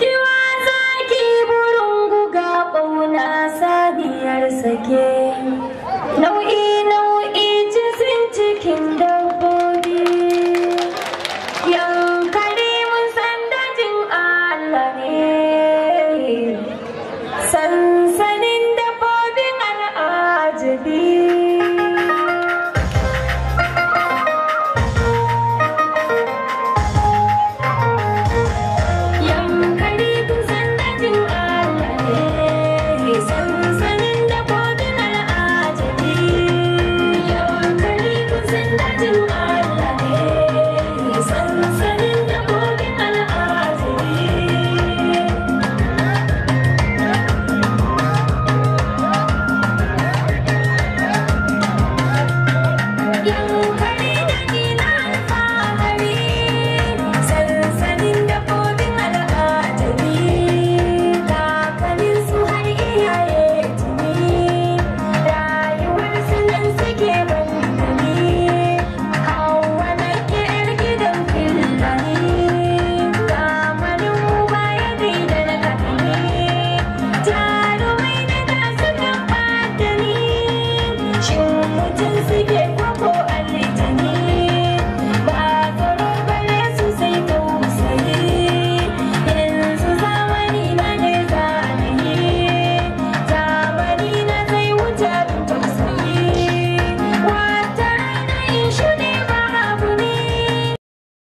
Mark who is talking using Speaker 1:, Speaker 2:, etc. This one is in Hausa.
Speaker 1: Giwa zaki burin guga ɓauna saniyar sake. Nau'i nau'i jisin cikin dabbobi. Yankari mun san dajin Allah ne. Sansan